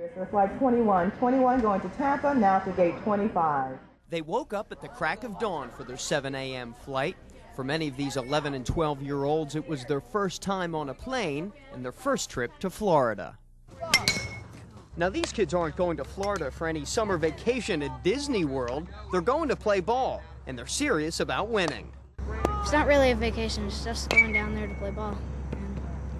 It's like 21. 21 going to Tampa, now to gate 25. They woke up at the crack of dawn for their 7 a.m. flight. For many of these 11 and 12 year olds, it was their first time on a plane and their first trip to Florida. Now, these kids aren't going to Florida for any summer vacation at Disney World. They're going to play ball, and they're serious about winning. It's not really a vacation, it's just going down there to play ball.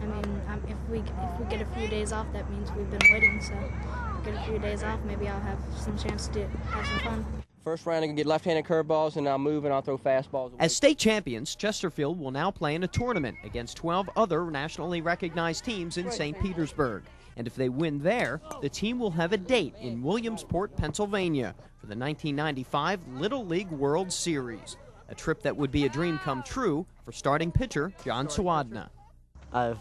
And, I mean, um, if we if we get a few days off, that means we've been waiting. So, if we get a few days off, maybe I'll have some chance to have some fun. First round, I can get left-handed curveballs, and I'll move and I'll throw fastballs. As state champions, Chesterfield will now play in a tournament against 12 other nationally recognized teams in St. Petersburg. And if they win there, the team will have a date in Williamsport, Pennsylvania for the 1995 Little League World Series, a trip that would be a dream come true for starting pitcher John Sawadna. I've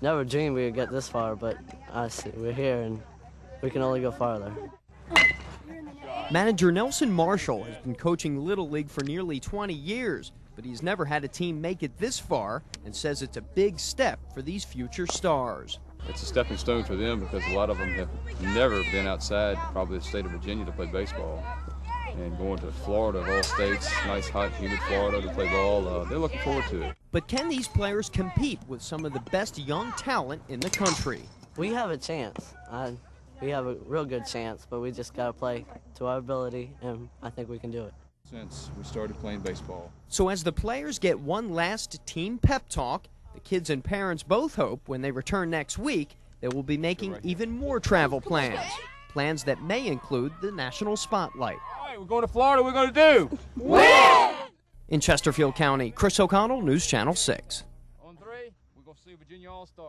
never dreamed we would get this far, but we're here and we can only go farther. Manager Nelson Marshall has been coaching Little League for nearly 20 years, but he's never had a team make it this far and says it's a big step for these future stars. It's a stepping stone for them because a lot of them have never been outside, probably the state of Virginia, to play baseball. And going to Florida, of all states, nice, hot, humid Florida to play ball, uh, they're looking forward to it. But can these players compete with some of the best young talent in the country? We have a chance. I, we have a real good chance, but we just got to play to our ability, and I think we can do it. Since we started playing baseball. So, as the players get one last team pep talk, the kids and parents both hope when they return next week they will be making even more travel plans. Plans that may include the national spotlight. All right, we're going to Florida. We're going to do. Win! In Chesterfield County, Chris O'Connell, News Channel 6. On three, we're going to see Virginia All Stars.